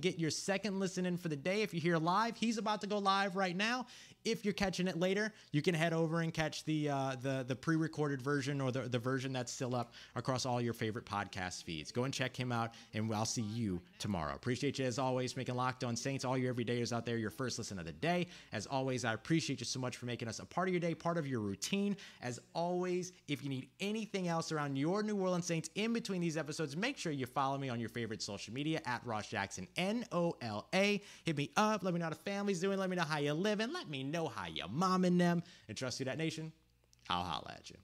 Get your second listen in for the day. If you're here live, he's about to go live right now. If you're catching it later, you can head over and catch the uh, the the pre-recorded version or the, the version that's still up across all your favorite podcast feeds. Go and check him out, and I'll see you tomorrow. Appreciate you as always, making Locked On Saints all your everydayers out there your first listen of the day. As always, I appreciate you so much for making us a part of your day, part of your routine. As always, if you need anything else around your New Orleans Saints in between these episodes, make sure you follow me on your favorite social media at Ross Jackson N O L A. Hit me up. Let me know how the family's doing. Let me know how you're living. Let me know how your mom and them. And trust you, that nation. I'll holla at you.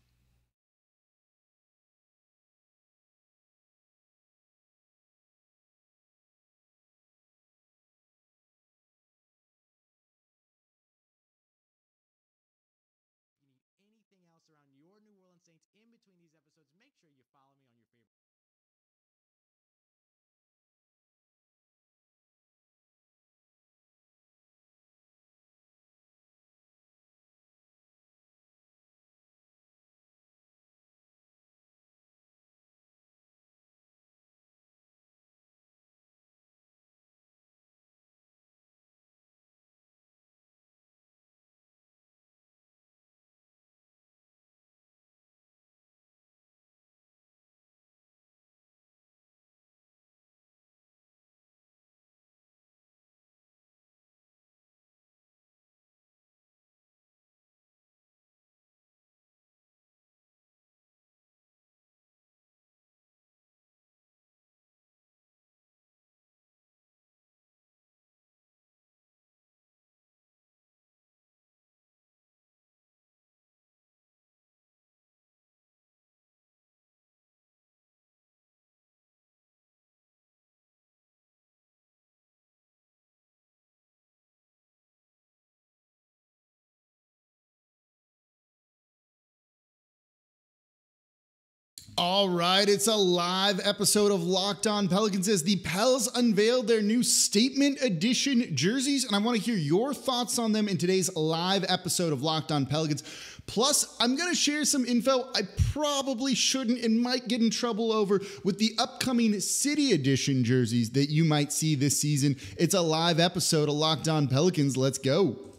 All right, it's a live episode of Locked On Pelicans as the Pels unveiled their new statement edition jerseys, and I want to hear your thoughts on them in today's live episode of Locked On Pelicans. Plus, I'm going to share some info I probably shouldn't and might get in trouble over with the upcoming City Edition jerseys that you might see this season. It's a live episode of Locked On Pelicans. Let's go.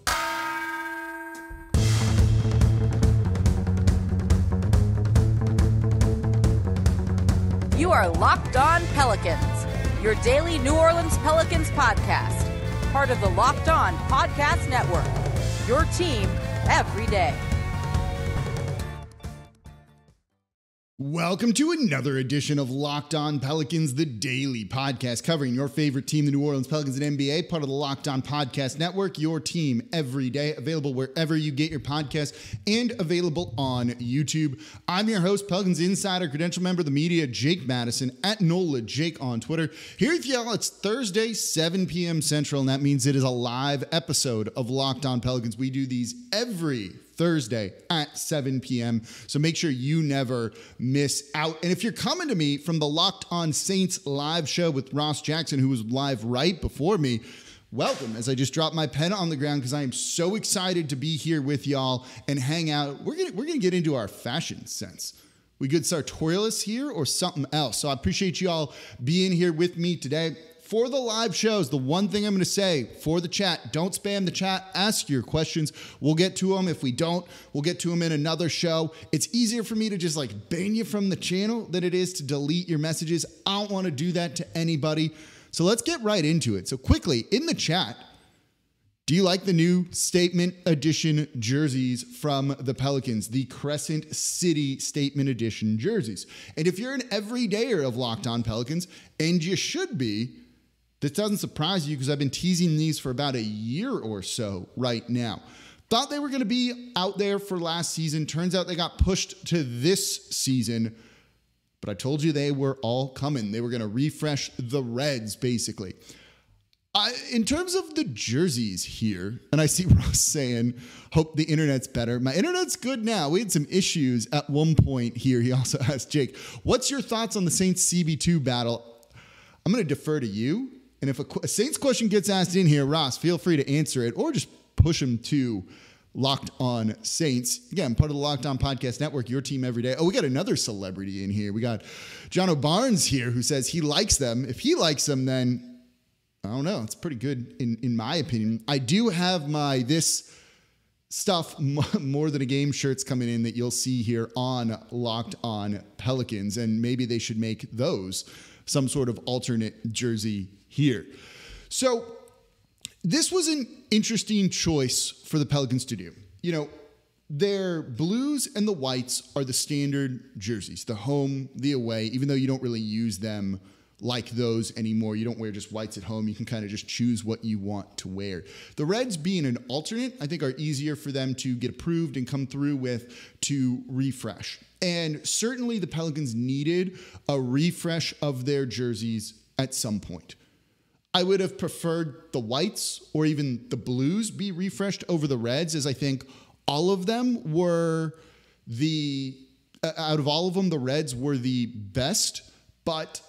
Are Locked On Pelicans, your daily New Orleans Pelicans podcast, part of the Locked On Podcast Network. Your team every day. Welcome to another edition of Locked On Pelicans, the daily podcast covering your favorite team, the New Orleans Pelicans and NBA, part of the Locked On Podcast Network, your team every day, available wherever you get your podcast and available on YouTube. I'm your host, Pelicans Insider, credential member of the media, Jake Madison, at NOLA Jake on Twitter. Here with y'all, it's Thursday, 7 p.m. Central, and that means it is a live episode of Locked On Pelicans. We do these every Thursday at 7 p.m. So make sure you never miss out. And if you're coming to me from the Locked On Saints live show with Ross Jackson, who was live right before me, welcome as I just dropped my pen on the ground because I am so excited to be here with y'all and hang out. We're gonna we're gonna get into our fashion sense. We good sartorialists here or something else. So I appreciate y'all being here with me today for the live shows, the one thing I'm going to say for the chat, don't spam the chat. Ask your questions. We'll get to them. If we don't, we'll get to them in another show. It's easier for me to just like ban you from the channel than it is to delete your messages. I don't want to do that to anybody. So let's get right into it. So, quickly in the chat, do you like the new Statement Edition jerseys from the Pelicans, the Crescent City Statement Edition jerseys? And if you're an everydayer of Locked On Pelicans, and you should be, this doesn't surprise you because I've been teasing these for about a year or so right now. Thought they were going to be out there for last season. Turns out they got pushed to this season. But I told you they were all coming. They were going to refresh the Reds, basically. I, in terms of the jerseys here, and I see Ross saying, hope the internet's better. My internet's good now. We had some issues at one point here. He also asked Jake, what's your thoughts on the Saints CB2 battle? I'm going to defer to you. And if a, a Saints question gets asked in here, Ross, feel free to answer it or just push him to Locked On Saints. Again, part of the Locked On Podcast Network, your team every day. Oh, we got another celebrity in here. We got John O'Barnes here who says he likes them. If he likes them, then I don't know. It's pretty good in in my opinion. I do have my this stuff more than a game shirts coming in that you'll see here on Locked On Pelicans, and maybe they should make those some sort of alternate jersey here. So this was an interesting choice for the Pelicans to do. You know, their blues and the whites are the standard jerseys, the home, the away, even though you don't really use them like those anymore. You don't wear just whites at home. You can kind of just choose what you want to wear. The Reds being an alternate, I think are easier for them to get approved and come through with to refresh. And certainly the Pelicans needed a refresh of their jerseys at some point. I would have preferred the whites or even the blues be refreshed over the reds, as I think all of them were the, uh, out of all of them, the reds were the best. But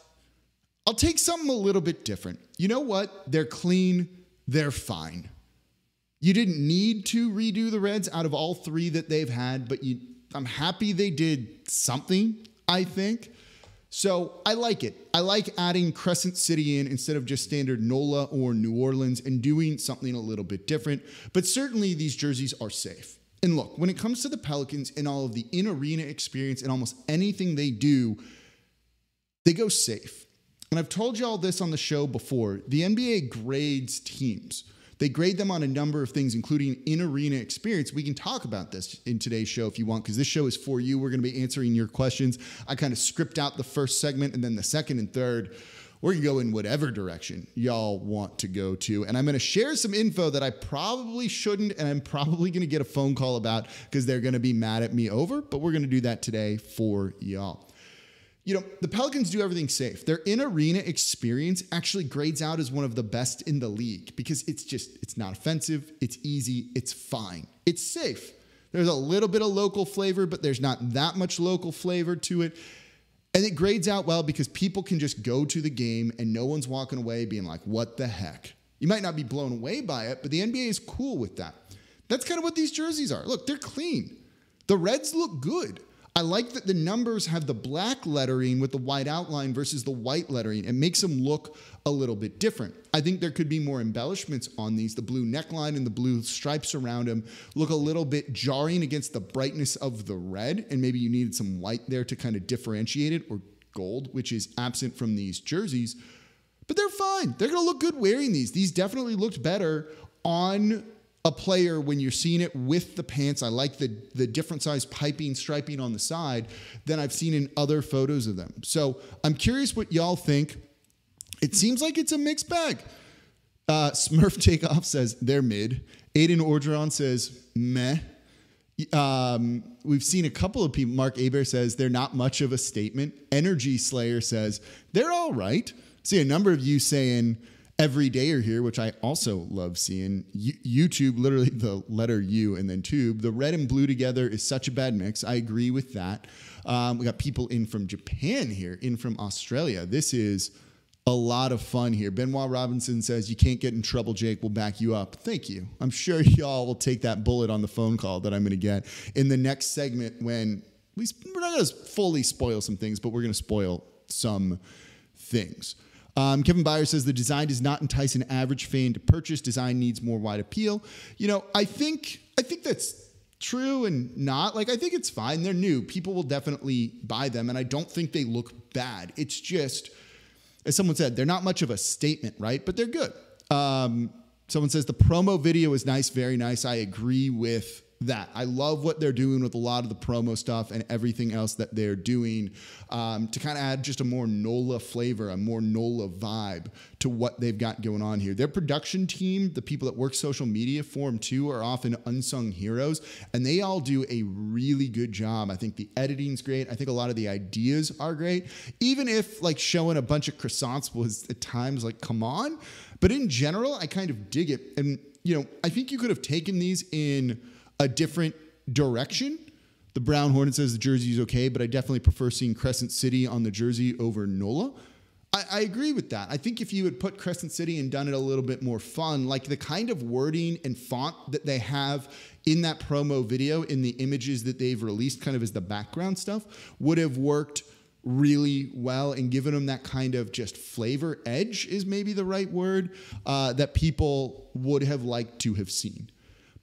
I'll take something a little bit different. You know what? They're clean, they're fine. You didn't need to redo the Reds out of all three that they've had, but you, I'm happy they did something, I think. So I like it. I like adding Crescent City in instead of just standard NOLA or New Orleans and doing something a little bit different. But certainly these jerseys are safe. And look, when it comes to the Pelicans and all of the in arena experience and almost anything they do, they go safe and I've told you all this on the show before, the NBA grades teams. They grade them on a number of things, including in arena experience. We can talk about this in today's show if you want, because this show is for you. We're going to be answering your questions. I kind of script out the first segment, and then the second and third, we're going to go in whatever direction y'all want to go to. And I'm going to share some info that I probably shouldn't, and I'm probably going to get a phone call about because they're going to be mad at me over, but we're going to do that today for y'all you know, the Pelicans do everything safe. Their in arena experience actually grades out as one of the best in the league because it's just, it's not offensive, it's easy, it's fine, it's safe. There's a little bit of local flavor, but there's not that much local flavor to it. And it grades out well because people can just go to the game and no one's walking away being like, what the heck? You might not be blown away by it, but the NBA is cool with that. That's kind of what these jerseys are. Look, they're clean. The Reds look good. I like that the numbers have the black lettering with the white outline versus the white lettering. It makes them look a little bit different. I think there could be more embellishments on these. The blue neckline and the blue stripes around them look a little bit jarring against the brightness of the red, and maybe you needed some white there to kind of differentiate it, or gold, which is absent from these jerseys. But they're fine. They're going to look good wearing these. These definitely looked better on a player when you're seeing it with the pants. I like the the different size piping striping on the side than I've seen in other photos of them. So I'm curious what y'all think. It seems like it's a mixed bag. Uh, Smurf Takeoff says they're mid. Aiden Orgeron says meh. Um, we've seen a couple of people. Mark Aber says they're not much of a statement. Energy Slayer says they're all right. See a number of you saying every day are here, which I also love seeing. YouTube, literally the letter U and then tube. The red and blue together is such a bad mix. I agree with that. Um, we got people in from Japan here, in from Australia. This is a lot of fun here. Benoit Robinson says, You can't get in trouble, Jake. We'll back you up. Thank you. I'm sure y'all will take that bullet on the phone call that I'm going to get in the next segment when we, we're not going to fully spoil some things, but we're going to spoil some things. Um, Kevin Byer says the design does not entice an average fan to purchase. Design needs more wide appeal. You know, I think I think that's true and not. Like I think it's fine. They're new. People will definitely buy them, and I don't think they look bad. It's just, as someone said, they're not much of a statement, right? But they're good. Um, someone says the promo video is nice, very nice. I agree with that. I love what they're doing with a lot of the promo stuff and everything else that they're doing um, to kind of add just a more NOLA flavor, a more NOLA vibe to what they've got going on here. Their production team, the people that work social media for them too, are often unsung heroes, and they all do a really good job. I think the editing's great. I think a lot of the ideas are great. Even if like showing a bunch of croissants was at times like, come on. But in general, I kind of dig it. And, you know, I think you could have taken these in a different direction. The Brown Hornet says the jersey is okay, but I definitely prefer seeing Crescent City on the jersey over NOLA. I, I, agree with that. I think if you had put Crescent City and done it a little bit more fun, like the kind of wording and font that they have in that promo video, in the images that they've released, kind of as the background stuff, would have worked really well and given them that kind of just flavor edge is maybe the right word uh, that people would have liked to have seen.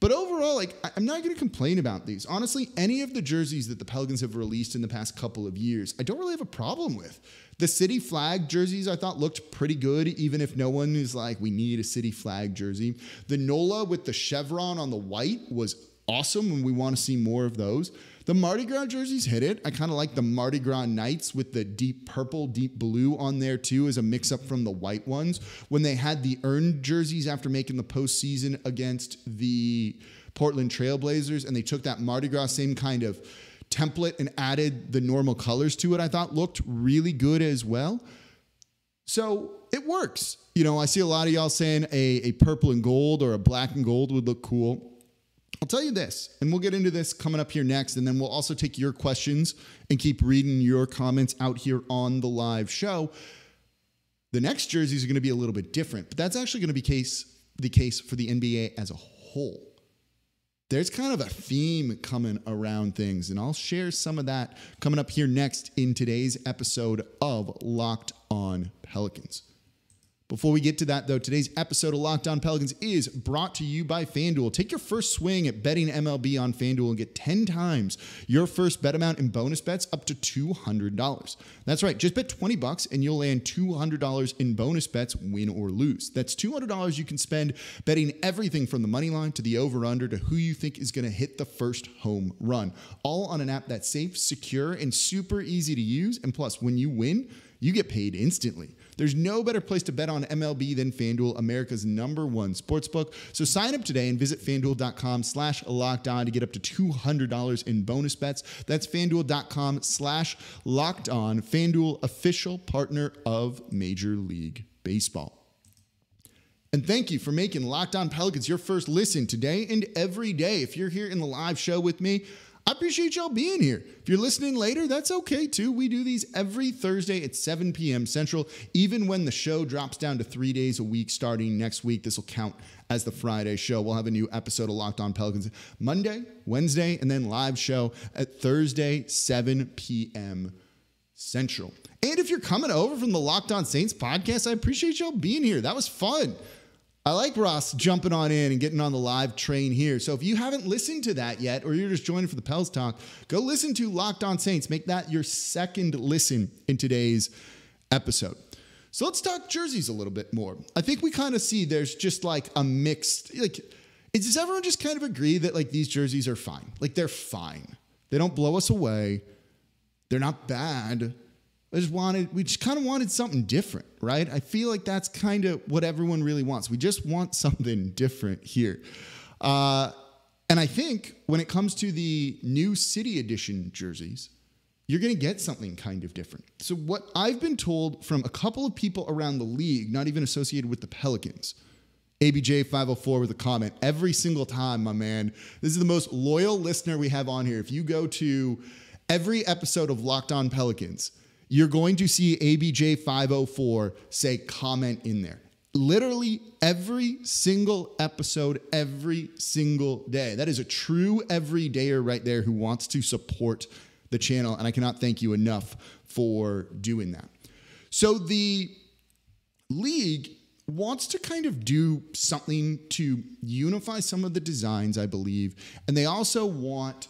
But overall, like I'm not going to complain about these. Honestly, any of the jerseys that the Pelicans have released in the past couple of years, I don't really have a problem with. The city flag jerseys I thought looked pretty good, even if no one is like, we need a city flag jersey. The Nola with the chevron on the white was awesome, and we want to see more of those. The Mardi Gras jerseys hit it. I kind of like the Mardi Gras Knights with the deep purple, deep blue on there too, as a mix up from the white ones. When they had the earned jerseys after making the postseason against the Portland Trailblazers, and they took that Mardi Gras same kind of template and added the normal colors to it, I thought looked really good as well. So it works. You know, I see a lot of y'all saying a, a purple and gold or a black and gold would look cool. I'll tell you this, and we'll get into this coming up here next, and then we'll also take your questions and keep reading your comments out here on the live show. The next jerseys are going to be a little bit different, but that's actually going to be case the case for the NBA as a whole. There's kind of a theme coming around things, and I'll share some of that coming up here next in today's episode of Locked On Pelicans. Before we get to that, though, today's episode of Locked On Pelicans is brought to you by FanDuel. Take your first swing at betting MLB on FanDuel and get 10 times your first bet amount in bonus bets up to $200. That's right, just bet 20 bucks and you'll land $200 in bonus bets, win or lose. That's $200 you can spend betting everything from the money line to the over under to who you think is going to hit the first home run. All on an app that's safe, secure, and super easy to use. And plus, when you win, you get paid instantly. There's no better place to bet on MLB than FanDuel, America's number one sportsbook. So sign up today and visit fanduel.com slash locked on to get up to $200 in bonus bets. That's fanduel.com slash locked on. FanDuel, official partner of Major League Baseball. And thank you for making Locked On Pelicans your first listen today and every day. If you're here in the live show with me, I appreciate y'all being here. If you're listening later, that's okay too. We do these every Thursday at 7 p.m. Central. Even when the show drops down to three days a week starting next week, this will count as the Friday show. We'll have a new episode of Locked On Pelicans Monday, Wednesday, and then live show at Thursday, 7 p.m. Central. And if you're coming over from the Locked On Saints podcast, I appreciate y'all being here. That was fun. I like Ross jumping on in and getting on the live train here. So if you haven't listened to that yet, or you're just joining for the Pels talk, go listen to Locked On Saints. Make that your second listen in today's episode. So let's talk jerseys a little bit more. I think we kind of see there's just like a mixed, like, does everyone just kind of agree that like these jerseys are fine? Like they're fine. They don't blow us away. They're not bad. I just wanted, we just kind of wanted something different, right? I feel like that's kind of what everyone really wants. We just want something different here. Uh, and I think when it comes to the new City Edition jerseys, you're going to get something kind of different. So, what I've been told from a couple of people around the league, not even associated with the Pelicans, ABJ504 with a comment every single time, my man. This is the most loyal listener we have on here. If you go to every episode of Locked On Pelicans, you're going to see ABJ504 say comment in there. Literally every single episode, every single day. That is a true everydayer right there who wants to support the channel. And I cannot thank you enough for doing that. So the league wants to kind of do something to unify some of the designs, I believe. And they also want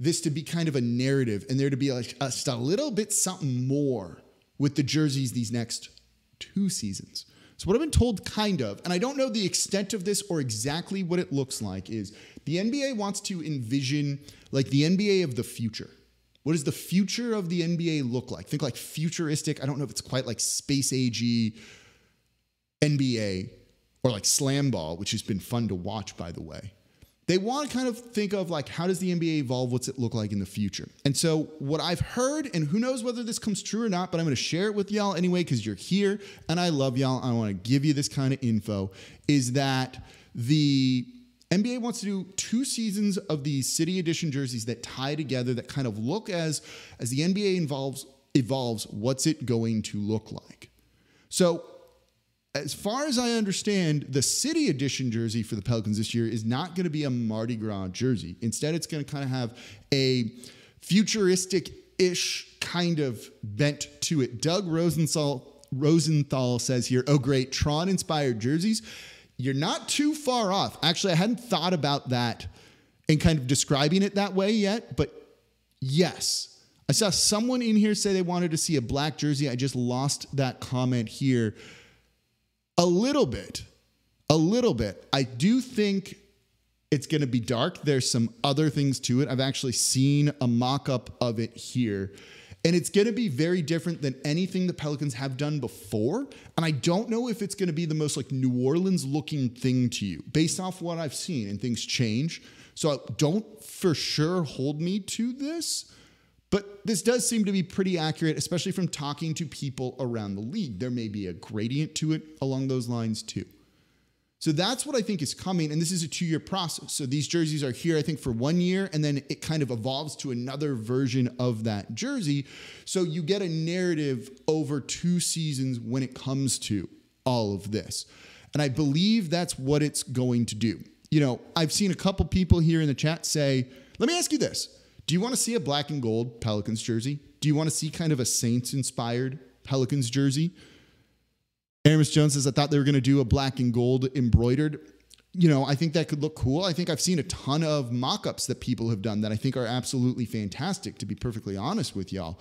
this to be kind of a narrative and there to be like just a little bit something more with the jerseys these next two seasons. So what I've been told kind of, and I don't know the extent of this or exactly what it looks like is the NBA wants to envision like the NBA of the future. What does the future of the NBA look like? Think like futuristic. I don't know if it's quite like space agey NBA or like slam ball, which has been fun to watch, by the way they want to kind of think of like how does the NBA evolve? What's it look like in the future? And so what I've heard, and who knows whether this comes true or not, but I'm going to share it with y'all anyway because you're here and I love y'all. I want to give you this kind of info. Is that the NBA wants to do two seasons of these city edition jerseys that tie together that kind of look as as the NBA involves evolves. What's it going to look like? So as far as I understand, the city edition jersey for the Pelicans this year is not going to be a Mardi Gras jersey. Instead, it's going to kind of have a futuristic ish kind of bent to it. Doug Rosenthal, Rosenthal says here, oh, great, Tron inspired jerseys. You're not too far off. Actually, I hadn't thought about that and kind of describing it that way yet, but yes. I saw someone in here say they wanted to see a black jersey. I just lost that comment here a little bit. A little bit. I do think it's going to be dark. There's some other things to it. I've actually seen a mock up of it here. And it's going to be very different than anything the Pelicans have done before. And I don't know if it's going to be the most like New Orleans looking thing to you based off what I've seen and things change. So don't for sure hold me to this. But this does seem to be pretty accurate, especially from talking to people around the league. There may be a gradient to it along those lines too. So that's what I think is coming. And this is a two year process. So these jerseys are here, I think, for one year, and then it kind of evolves to another version of that jersey. So you get a narrative over two seasons when it comes to all of this. And I believe that's what it's going to do. You know, I've seen a couple people here in the chat say, let me ask you this. Do you want to see a black and gold Pelicans jersey? Do you want to see kind of a Saints inspired Pelicans jersey? Aramis Jones says, I thought they were going to do a black and gold embroidered. You know, I think that could look cool. I think I've seen a ton of mock ups that people have done that I think are absolutely fantastic, to be perfectly honest with y'all.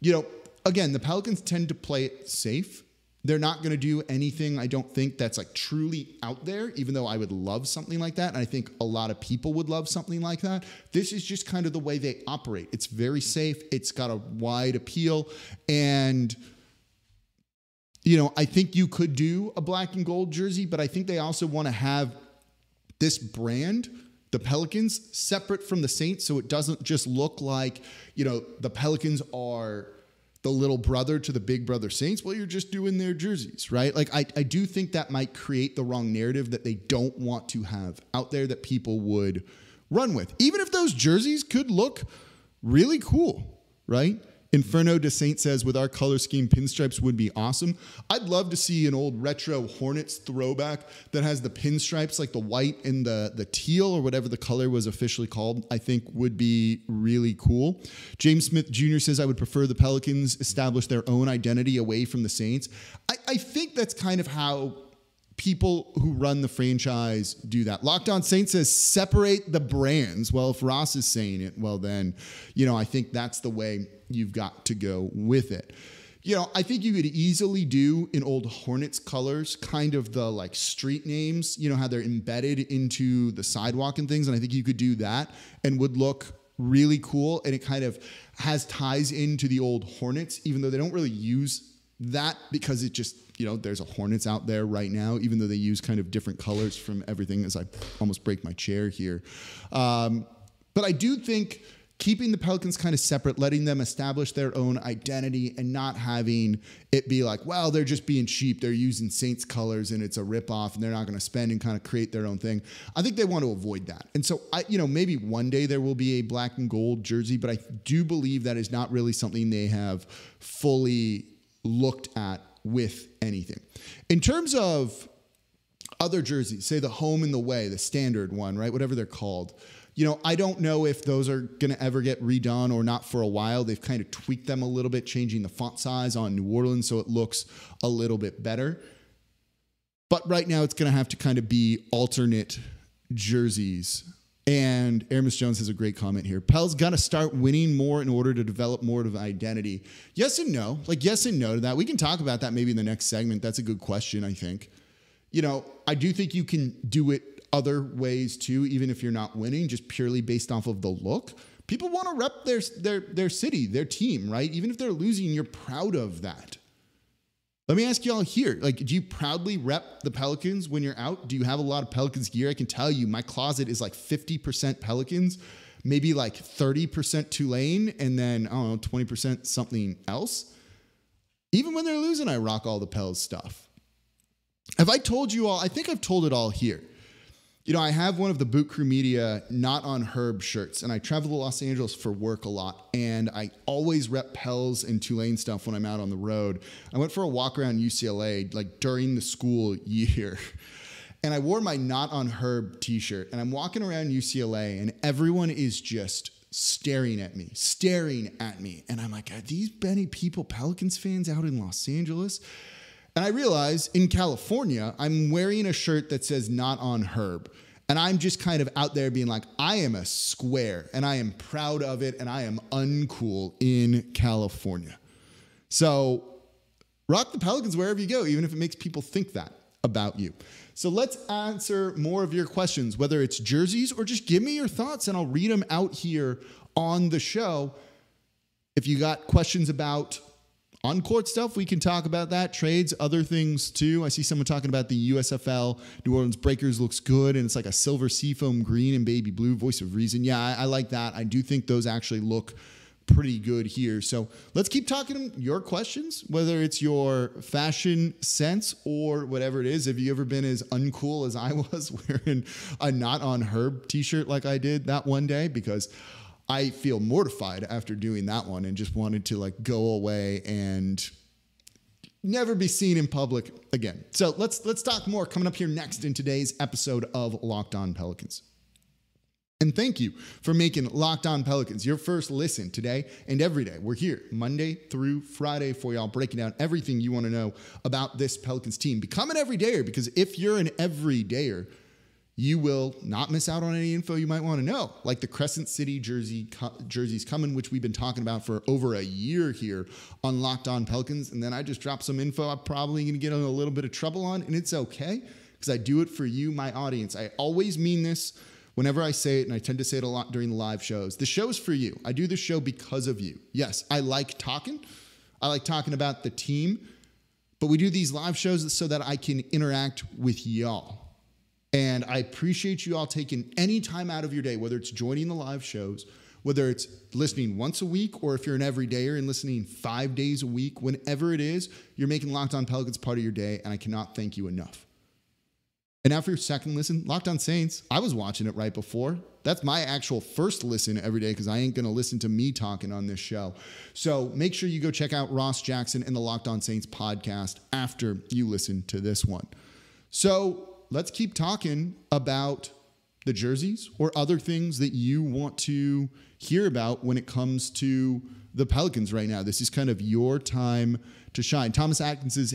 You know, again, the Pelicans tend to play it safe. They're not going to do anything, I don't think, that's like truly out there, even though I would love something like that. And I think a lot of people would love something like that. This is just kind of the way they operate. It's very safe, it's got a wide appeal. And you know, I think you could do a black and gold jersey, but I think they also want to have this brand, the Pelicans, separate from the Saints, so it doesn't just look like, you know, the Pelicans are the little brother to the big brother Saints. Well, you're just doing their jerseys, right? Like, I, I do think that might create the wrong narrative that they don't want to have out there that people would run with, even if those jerseys could look really cool, right? Inferno de Saint says, with our color scheme, pinstripes would be awesome. I'd love to see an old retro Hornets throwback that has the pinstripes, like the white and the, the teal or whatever the color was officially called, I think would be really cool. James Smith Jr. says, I would prefer the Pelicans establish their own identity away from the Saints. I, I think that's kind of how people who run the franchise do that. Locked On Saints says separate the brands. Well, if Ross is saying it, well, then, you know, I think that's the way you've got to go with it. You know, I think you could easily do in old Hornets colors, kind of the like street names, you know, how they're embedded into the sidewalk and things. And I think you could do that and would look really cool. And it kind of has ties into the old Hornets, even though they don't really use that because it just you know there's a hornets out there right now even though they use kind of different colors from everything as i almost break my chair here um, but i do think keeping the pelicans kind of separate letting them establish their own identity and not having it be like well they're just being cheap they're using saints colors and it's a rip-off and they're not going to spend and kind of create their own thing i think they want to avoid that and so i you know maybe one day there will be a black and gold jersey but i do believe that is not really something they have fully looked at with anything. In terms of other jerseys, say the home and the way, the standard one, right? Whatever they're called. You know, I don't know if those are going to ever get redone or not for a while. They've kind of tweaked them a little bit, changing the font size on New Orleans so it looks a little bit better. But right now, it's going to have to kind of be alternate jerseys and Aramis Jones has a great comment here. Pell's got to start winning more in order to develop more of an identity. Yes and no. Like, yes and no to that. We can talk about that maybe in the next segment. That's a good question, I think. You know, I do think you can do it other ways too, even if you're not winning, just purely based off of the look. People want to rep their, their, their city, their team, right? Even if they're losing, you're proud of that. Let me ask y'all here. Like, do you proudly rep the Pelicans when you're out? Do you have a lot of Pelicans gear? I can tell you my closet is like 50% Pelicans, maybe like 30% Tulane, and then, I don't know, 20% something else. Even when they're losing, I rock all the Pels stuff. Have I told you all? I think I've told it all here. You know, I have one of the Boot Crew Media not on Herb shirts, and I travel to Los Angeles for work a lot, and I always rep Pels and Tulane stuff when I'm out on the road. I went for a walk around UCLA like during the school year. And I wore my not on Herb t-shirt and I'm walking around UCLA and everyone is just staring at me, staring at me. And I'm like, are these many people Pelicans fans out in Los Angeles? And I realize in California, I'm wearing a shirt that says not on Herb. And I'm just kind of out there being like, I am a square and I am proud of it and I am uncool in California. So rock the Pelicans wherever you go, even if it makes people think that about you. So let's answer more of your questions, whether it's jerseys or just give me your thoughts and I'll read them out here on the show. If you got questions about on court stuff, we can talk about that. Trades, other things too. I see someone talking about the USFL New Orleans Breakers looks good, and it's like a silver seafoam green and baby blue. Voice of reason. Yeah, I, I like that. I do think those actually look pretty good here. So let's keep talking your questions, whether it's your fashion sense or whatever it is. Have you ever been as uncool as I was wearing a not on herb t-shirt like I did that one day? Because I feel mortified after doing that one and just wanted to like go away and never be seen in public again. So let's let's talk more coming up here next in today's episode of Locked On Pelicans. And thank you for making Locked On Pelicans your first listen today and every day. We're here Monday through Friday for y'all, breaking down everything you want to know about this Pelicans team. Become an everydayer because if you're an everydayer, you will not miss out on any info you might want to know, like the Crescent City jersey jerseys coming, which we've been talking about for over a year here on Locked On Pelicans. And then I just dropped some info I'm probably going to get in a little bit of trouble on, and it's okay because I do it for you, my audience. I always mean this whenever I say it, and I tend to say it a lot during the live shows, the show is for you. I do this show because of you. Yes, I like talking. I like talking about the team, but we do these live shows so that I can interact with y'all. And I appreciate you all taking any time out of your day, whether it's joining the live shows, whether it's listening once a week, or if you're an everydayer and listening five days a week, whenever it is, you're making Locked On Pelicans part of your day. And I cannot thank you enough. And now for your second listen, Locked On Saints. I was watching it right before. That's my actual first listen every day because I ain't going to listen to me talking on this show. So make sure you go check out Ross Jackson and the Locked On Saints podcast after you listen to this one. So let's keep talking about the jerseys or other things that you want to hear about when it comes to the Pelicans right now. This is kind of your time to shine. Thomas Atkinson's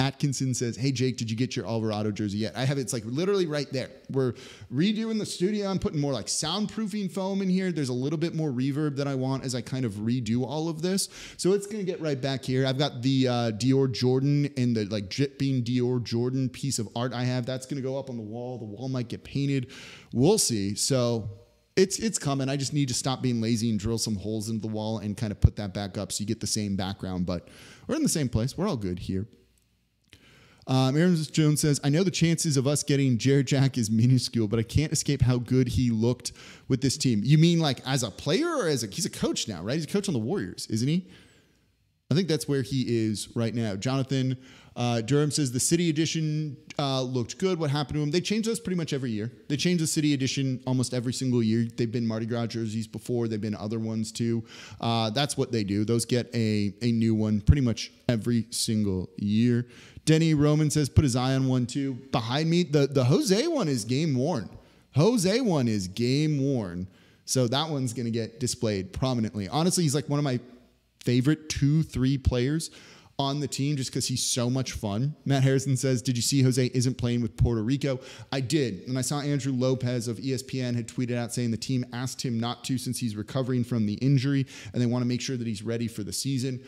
Atkinson says, Hey, Jake, did you get your Alvarado jersey yet? I have it's like literally right there. We're redoing the studio. I'm putting more like soundproofing foam in here. There's a little bit more reverb that I want as I kind of redo all of this. So it's going to get right back here. I've got the uh, Dior Jordan and the like dripping Dior Jordan piece of art I have. That's going to go up on the wall. The wall might get painted. We'll see. So it's it's coming. I just need to stop being lazy and drill some holes into the wall and kind of put that back up so you get the same background. But we're in the same place. We're all good here. Um, Aaron Jones says, I know the chances of us getting Jarrett Jack is minuscule, but I can't escape how good he looked with this team. You mean like as a player or as a he's a coach now, right? He's a coach on the Warriors, isn't he? I think that's where he is right now. Jonathan uh, Durham says the City Edition uh, looked good. What happened to him? They change those pretty much every year. They change the City Edition almost every single year. They've been Mardi Gras jerseys before. They've been other ones too. Uh, that's what they do. Those get a a new one pretty much every single year. Denny Roman says put his eye on one too. Behind me, the the Jose one is game worn. Jose one is game worn. So that one's going to get displayed prominently. Honestly, he's like one of my favorite two, three players on the team just because he's so much fun. Matt Harrison says, Did you see Jose isn't playing with Puerto Rico? I did. And I saw Andrew Lopez of ESPN had tweeted out saying the team asked him not to since he's recovering from the injury and they want to make sure that he's ready for the season.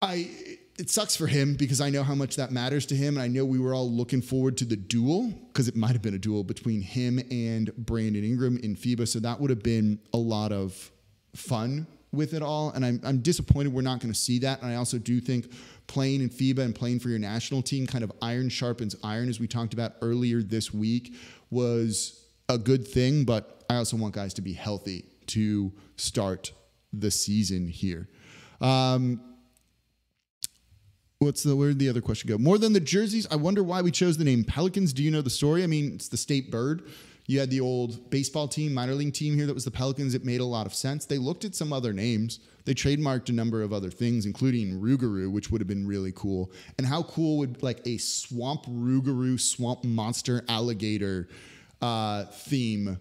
I it sucks for him because I know how much that matters to him. And I know we were all looking forward to the duel because it might have been a duel between him and Brandon Ingram in FIBA. So that would have been a lot of fun with it all. And I'm, I'm disappointed we're not going to see that. And I also do think playing in FIBA and playing for your national team kind of iron sharpens iron, as we talked about earlier this week, was a good thing. But I also want guys to be healthy to start the season here. Um, what's the where did the other question go? More than the jerseys, I wonder why we chose the name Pelicans. Do you know the story? I mean, it's the state bird. You had the old baseball team, minor league team here that was the Pelicans. It made a lot of sense. They looked at some other names. They trademarked a number of other things, including Rougarou, which would have been really cool. And how cool would like a swamp Rougarou, swamp monster alligator uh, theme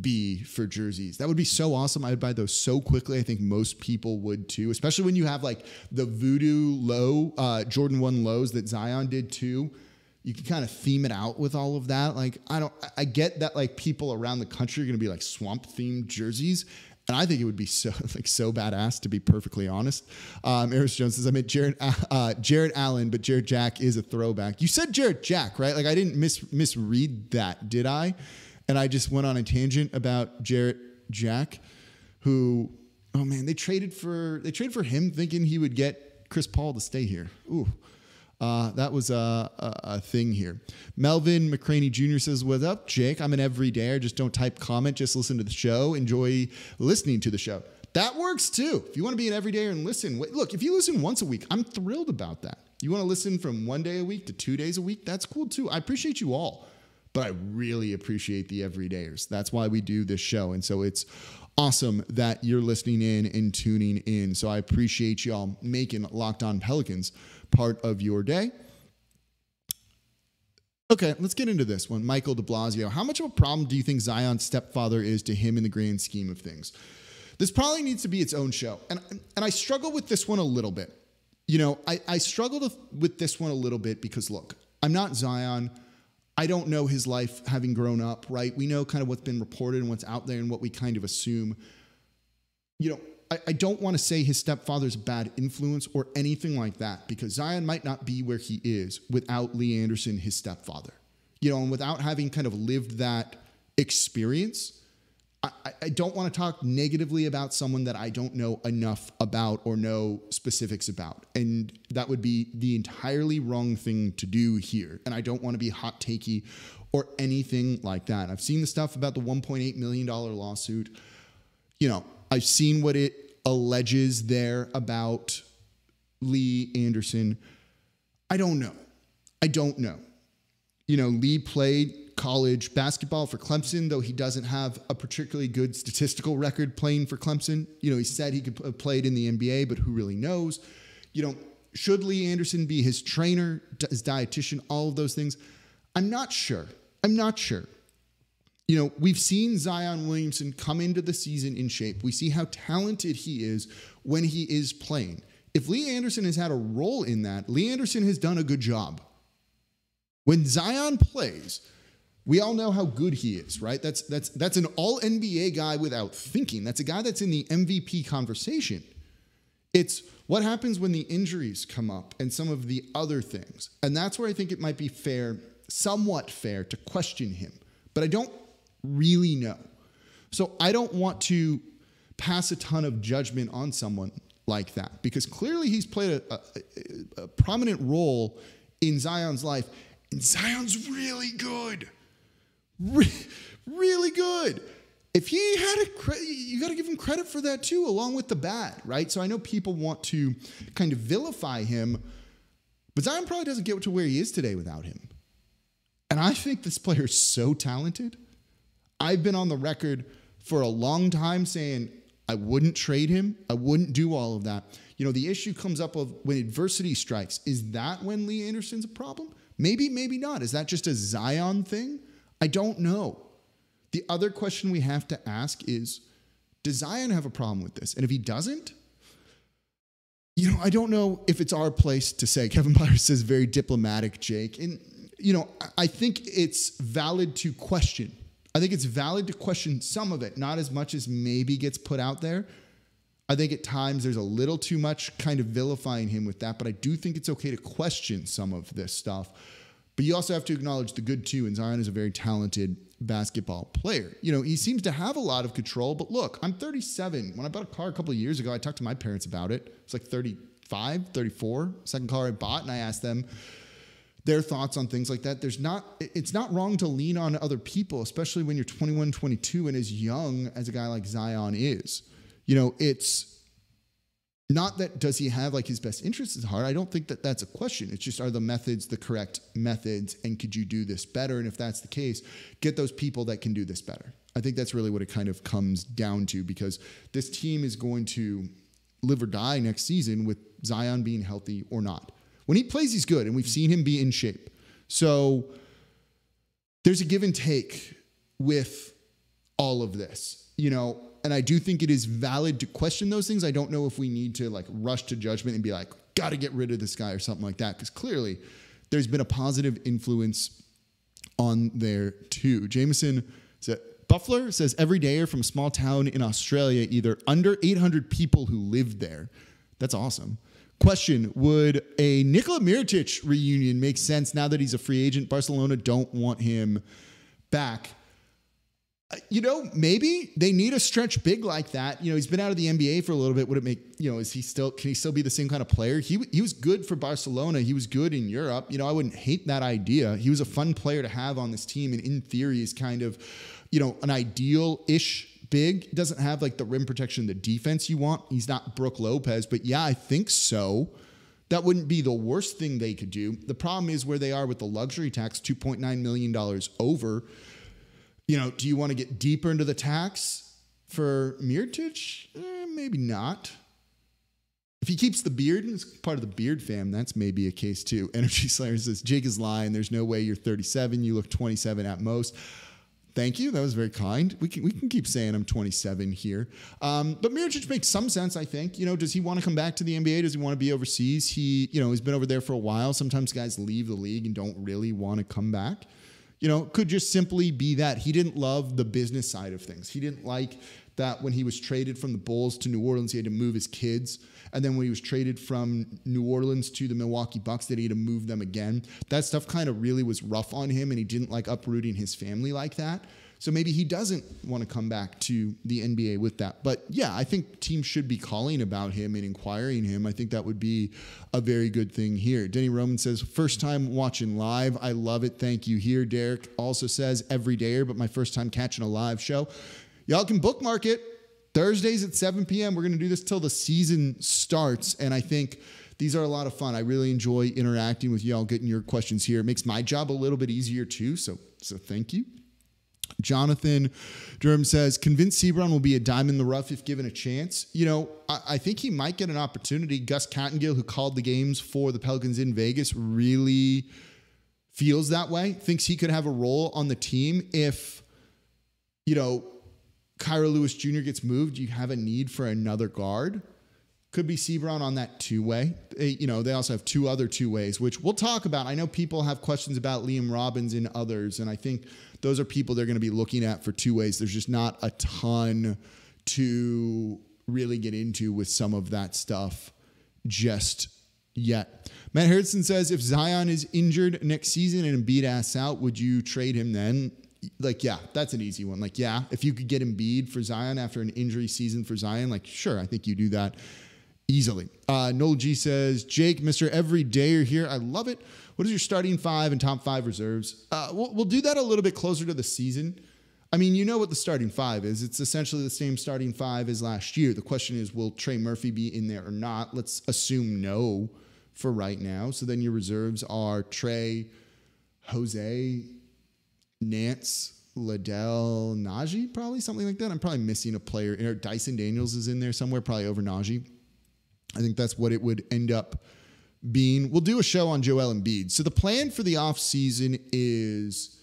be for jerseys. That would be so awesome. I would buy those so quickly. I think most people would too, especially when you have like the voodoo low, uh, Jordan 1 lows that Zion did too. You can kind of theme it out with all of that. Like, I don't, I get that like people around the country are going to be like swamp themed jerseys. And I think it would be so like so badass to be perfectly honest. Um, Eris Jones says I meant Jarrett uh, Jarrett Allen, but Jarrett Jack is a throwback. You said Jarrett Jack, right? Like I didn't mis misread that, did I? And I just went on a tangent about Jarrett Jack, who, oh man, they traded for they traded for him thinking he would get Chris Paul to stay here. Ooh. Uh, that was a, a, a, thing here. Melvin McCraney Jr. says, What up, Jake? I'm an everydayer. Just don't type comment. Just listen to the show. Enjoy listening to the show. That works too. If you want to be an everydayer and listen, look, if you listen once a week, I'm thrilled about that. You want to listen from one day a week to two days a week? That's cool too. I appreciate you all but I really appreciate the everydayers. That's why we do this show. And so it's awesome that you're listening in and tuning in. So I appreciate y'all making Locked On Pelicans part of your day. Okay, let's get into this one. Michael de Blasio. How much of a problem do you think Zion's stepfather is to him in the grand scheme of things? This probably needs to be its own show. And, and I struggle with this one a little bit. You know, I, I struggle with this one a little bit because, look, I'm not Zion. I don't know his life having grown up, right? We know kind of what's been reported and what's out there and what we kind of assume. You know, I, I don't want to say his stepfather's a bad influence or anything like that because Zion might not be where he is without Lee Anderson, his stepfather. You know, and without having kind of lived that experience, I, I don't want to talk negatively about someone that I don't know enough about or know specifics about. And that would be the entirely wrong thing to do here. And I don't want to be hot takey or anything like that. I've seen the stuff about the $1.8 million lawsuit. You know, I've seen what it alleges there about Lee Anderson. I don't know. I don't know. You know, Lee played college basketball for Clemson, though he doesn't have a particularly good statistical record playing for Clemson. You know, he said he could have played in the NBA, but who really knows? You know, should Lee Anderson be his trainer, his dietitian, all of those things? I'm not sure. I'm not sure. You know, we've seen Zion Williamson come into the season in shape. We see how talented he is when he is playing. If Lee Anderson has had a role in that, Lee Anderson has done a good job. When Zion plays, we all know how good he is, right? That's that's that's an all NBA guy without thinking. That's a guy that's in the MVP conversation. It's what happens when the injuries come up and some of the other things. And that's where I think it might be fair, somewhat fair to question him. But I don't really know. So I don't want to pass a ton of judgment on someone like that because clearly he's played a, a, a prominent role in Zion's life. And Zion's really good re- really good. If he had a credit, you got to give him credit for that too, along with the bad, right? So I know people want to kind of vilify him, but Zion probably doesn't get to where he is today without him. And I think this player is so talented. I've been on the record for a long time saying I wouldn't trade him. I wouldn't do all of that. You know, the issue comes up of when adversity strikes. Is that when Lee Anderson's a problem? Maybe, maybe not. Is that just a Zion thing? I don't know. The other question we have to ask is Does Zion have a problem with this? And if he doesn't, you know, I don't know if it's our place to say. Kevin Byers says very diplomatic, Jake. And, you know, I think it's valid to question. I think it's valid to question some of it, not as much as maybe gets put out there. I think at times there's a little too much kind of vilifying him with that, but I do think it's okay to question some of this stuff. But you also have to acknowledge the good too. And Zion is a very talented basketball player. You know, he seems to have a lot of control. But look, I'm 37. When I bought a car a couple of years ago, I talked to my parents about it. It's like 35, 34, second car I bought, and I asked them their thoughts on things like that. There's not, it's not wrong to lean on other people, especially when you're 21, 22 and as young as a guy like Zion is. You know, it's not that does he have like his best interests at heart. I don't think that that's a question. It's just are the methods the correct methods, and could you do this better? And if that's the case, get those people that can do this better. I think that's really what it kind of comes down to because this team is going to live or die next season with Zion being healthy or not. When he plays, he's good, and we've seen him be in shape. So there's a give and take with all of this, you know, and I do think it is valid to question those things. I don't know if we need to like rush to judgment and be like, got to get rid of this guy or something like that, because clearly there's been a positive influence on there too. Jameson said, Buffler says every day from a small town in Australia, either under 800 people who lived there. That's awesome. Question Would a Nikola Mirotic reunion make sense now that he's a free agent? Barcelona don't want him back. Uh, You know, maybe they need a stretch big like that. You know, he's been out of the NBA for a little bit. Would it make, you know, is he still, can he still be the same kind of player? He, he was good for Barcelona. He was good in Europe. You know, I wouldn't hate that idea. He was a fun player to have on this team. And in theory, is kind of, you know, an ideal ish big. Doesn't have like the rim protection, the defense you want. He's not Brook Lopez, but yeah, I think so. That wouldn't be the worst thing they could do. The problem is where they are with the luxury tax, $2.9 million over. You know, do you want to get deeper into the tax for Mirotic? Eh, maybe not. If he keeps the beard and is part of the beard fam, that's maybe a case too. Energy Slayer says, Jake is lying. There's no way you're 37. You look 27 at most. Thank you. That was very kind. We can we can keep saying I'm 27 here. Um, but Mirotic makes some sense, I think. You know, does he want to come back to the NBA? Does he want to be overseas? He, you know, he's been over there for a while. Sometimes guys leave the league and don't really want to come back. You know, could just simply be that he didn't love the business side of things. He didn't like that when he was traded from the Bulls to New Orleans, he had to move his kids. And then when he was traded from New Orleans to the Milwaukee Bucks, that he had to move them again. That stuff kind of really was rough on him, and he didn't like uprooting his family like that. So maybe he doesn't want to come back to the NBA with that. But yeah, I think teams should be calling about him and inquiring him. I think that would be a very good thing here. Denny Roman says, first time watching live. I love it. Thank you here. Derek also says, every day, but my first time catching a live show. Y'all can bookmark it. Thursdays at 7 p.m. We're going to do this till the season starts. And I think these are a lot of fun. I really enjoy interacting with y'all, getting your questions here. It makes my job a little bit easier too. So, so thank you. Jonathan Durham says, convinced Seabron will be a dime in the rough if given a chance. You know, I, I, think he might get an opportunity. Gus Kattengell, who called the games for the Pelicans in Vegas, really feels that way, thinks he could have a role on the team if, you know, Kira Lewis Jr. gets moved, you have a need for another guard. Could be Seabron on that two way. You know, they also have two other two ways, which we'll talk about. I know people have questions about Liam Robbins and others, and I think those are people they're going to be looking at for two ways. There's just not a ton to really get into with some of that stuff just yet. Matt Harrison says if Zion is injured next season and Embiid asks out, would you trade him then? Like, yeah, that's an easy one. Like, yeah, if you could get Embiid for Zion after an injury season for Zion, like, sure, I think you do that easily. Uh, Noel G says, Jake, Mr. Everydayer here. I love it. What is your starting five and top five reserves? Uh, we'll, we'll do that a little bit closer to the season. I mean, you know what the starting five is. It's essentially the same starting five as last year. The question is, will Trey Murphy be in there or not? Let's assume no for right now. So then your reserves are Trey, Jose, Nance, Liddell, Naji, probably something like that. I'm probably missing a player. Or Dyson Daniels is in there somewhere, probably over Naji. I think that's what it would end up being. We'll do a show on Joel Embiid. So the plan for the off season is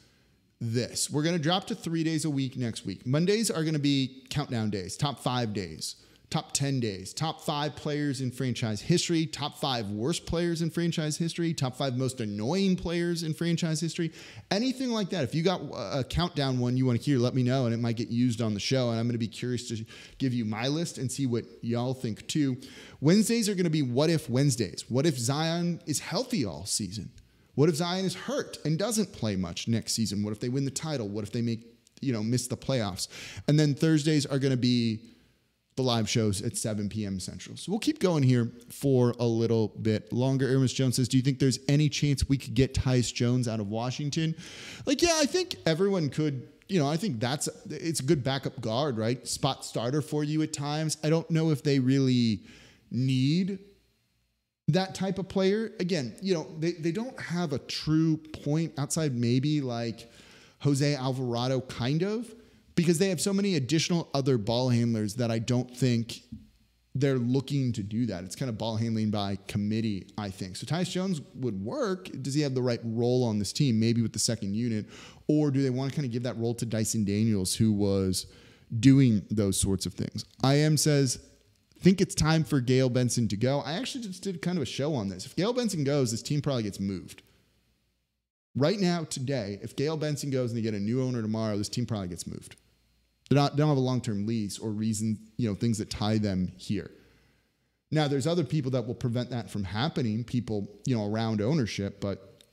this. We're going to drop to three days a week next week. Mondays are going to be countdown days, top five days, top 10 days, top five players in franchise history, top five worst players in franchise history, top five most annoying players in franchise history, anything like that. If you got a countdown one you want to hear, let me know and it might get used on the show. And I'm going to be curious to give you my list and see what y'all think too. Wednesdays are going to be what if Wednesdays. What if Zion is healthy all season? What if Zion is hurt and doesn't play much next season? What if they win the title? What if they make, you know, miss the playoffs? And then Thursdays are going to be the live shows at 7 p.m. Central. So we'll keep going here for a little bit longer. Irmus Jones says, Do you think there's any chance we could get Tyus Jones out of Washington? Like, yeah, I think everyone could. You know, I think that's it's a good backup guard, right? Spot starter for you at times. I don't know if they really need that type of player. Again, you know, they, they don't have a true point outside maybe like Jose Alvarado, kind of, because they have so many additional other ball handlers that I don't think they're looking to do that. It's kind of ball handling by committee, I think. So Tyus Jones would work. Does he have the right role on this team? Maybe with the second unit, or do they want to kind of give that role to Dyson Daniels, who was doing those sorts of things? IM says think it's time for Gayle Benson to go. I actually just did kind of a show on this. If Gayle Benson goes, this team probably gets moved. Right now, today, if Gayle Benson goes and they get a new owner tomorrow, this team probably gets moved. They don't, they don't have a long term lease or reason, you know, things that tie them here. Now, there's other people that will prevent that from happening, people, you know, around ownership. But,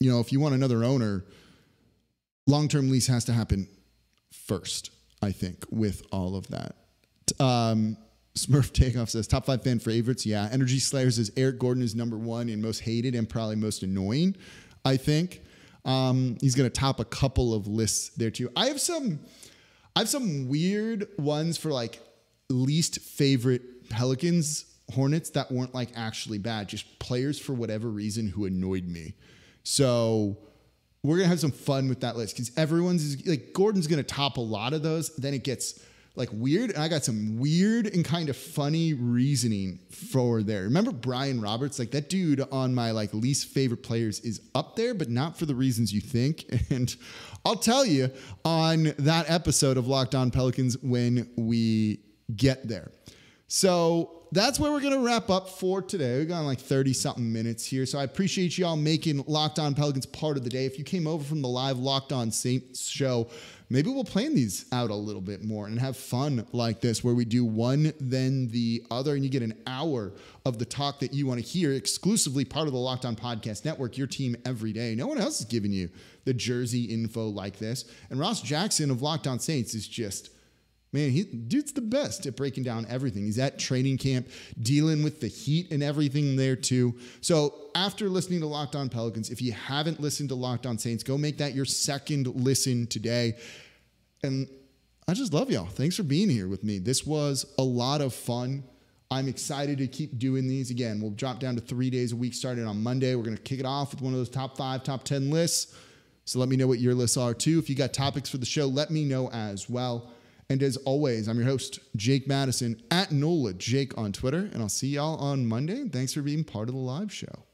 you know, if you want another owner, long term lease has to happen first, I think, with all of that. Um, Smurf Takeoff says top five fan favorites. Yeah. Energy Slayers says Eric Gordon is number one and most hated and probably most annoying. I think um, he's going to top a couple of lists there too. I have some, I have some weird ones for like least favorite Pelicans Hornets that weren't like actually bad, just players for whatever reason who annoyed me. So we're gonna have some fun with that list because everyone's like Gordon's gonna top a lot of those. Then it gets like weird. And I got some weird and kind of funny reasoning for there. Remember Brian Roberts? Like that dude on my like least favorite players is up there, but not for the reasons you think. And I'll tell you on that episode of Locked On Pelicans when we get there. So that's where we're going to wrap up for today. We've gone like 30 something minutes here. So I appreciate y'all making Locked On Pelicans part of the day. If you came over from the live Locked On Saints show, maybe we'll plan these out a little bit more and have fun like this, where we do one, then the other, and you get an hour of the talk that you want to hear exclusively part of the Locked On Podcast Network, your team every day. No one else is giving you the jersey info like this. And Ross Jackson of Locked On Saints is just Man, he dude's the best at breaking down everything. He's at training camp, dealing with the heat and everything there too. So after listening to Locked On Pelicans, if you haven't listened to Locked On Saints, go make that your second listen today. And I just love y'all. Thanks for being here with me. This was a lot of fun. I'm excited to keep doing these. Again, we'll drop down to three days a week starting on Monday. We're going to kick it off with one of those top five, top 10 lists. So let me know what your lists are too. If you got topics for the show, let me know as well. And as always, I'm your host, Jake Madison, at NOLA Jake on Twitter. And I'll see y'all on Monday. Thanks for being part of the live show.